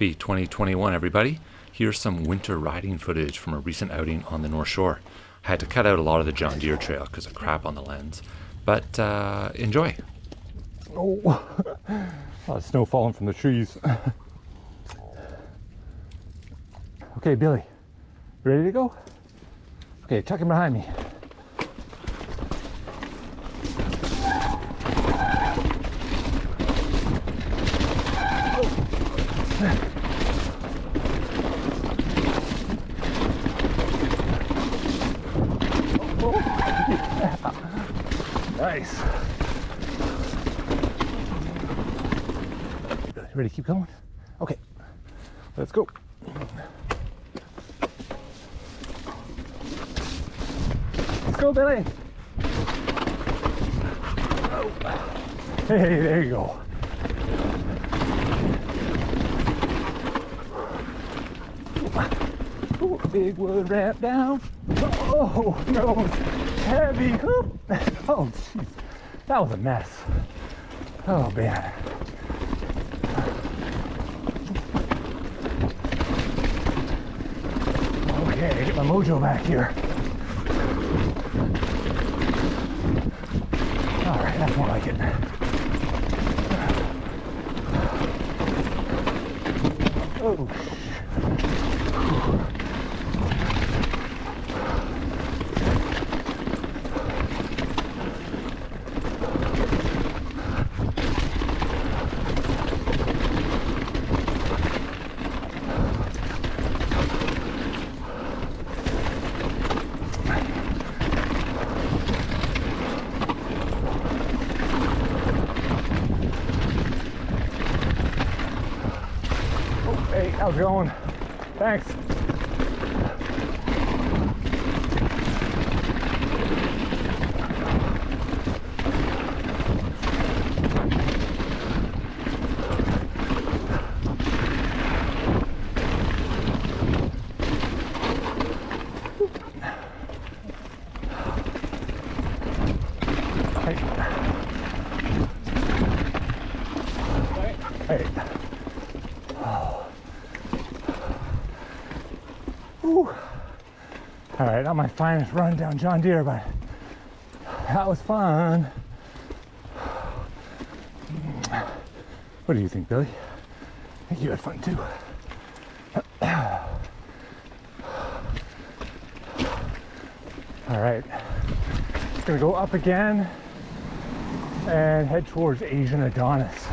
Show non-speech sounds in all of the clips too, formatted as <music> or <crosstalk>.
Happy 2021, everybody. Here's some winter riding footage from a recent outing on the North Shore. I had to cut out a lot of the John Deer trail because of crap on the lens, but uh, enjoy. Oh, a lot of snow falling from the trees. <laughs> okay, Billy, ready to go? Okay, tuck him behind me. Nice. Ready to keep going? Okay, let's go. Let's go, Billy. Oh. Hey, there you go. Ooh, big wood ramp down. Oh, no, heavy. Oh, jeez, that was a mess. Oh, man. Okay, get my mojo back here. All right, that's more like it. Oh, hey, how's it going? Thanks. Hey. Whew. All right, not my finest run down John Deer, but that was fun. What do you think, Billy? I think you had fun too. All right, gonna go up again and head towards Asian Adonis.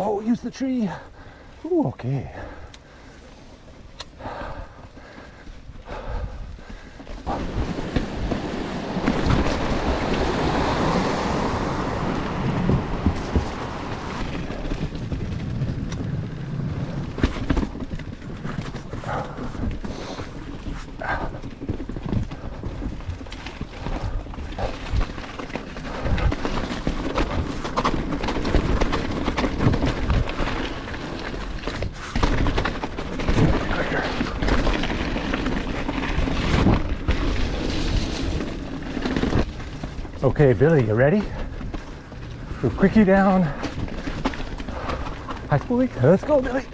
Oh, use the tree. Ooh, okay. Okay, Billy, you ready? Go quickie down. High school. Let's go, Billy.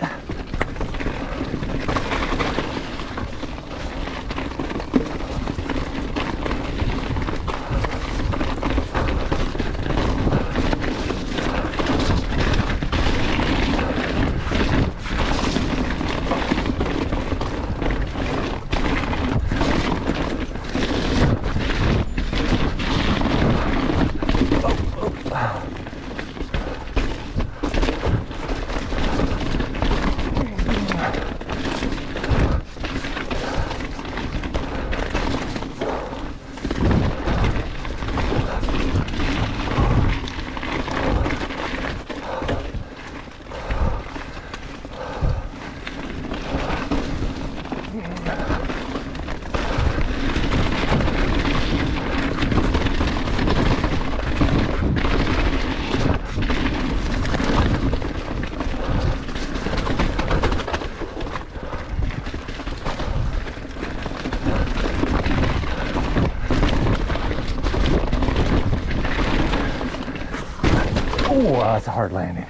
That's a hard landing.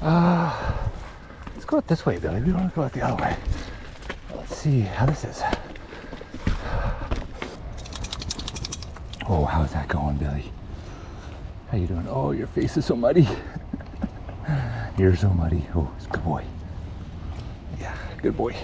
Uh, let's go out this way, Billy. We don't want to go out the other way. Let's see how this is. Oh, how's that going, Billy? How you doing? Oh, your face is so muddy. <laughs> You're so muddy. Oh, it's a good boy. Yeah, good boy.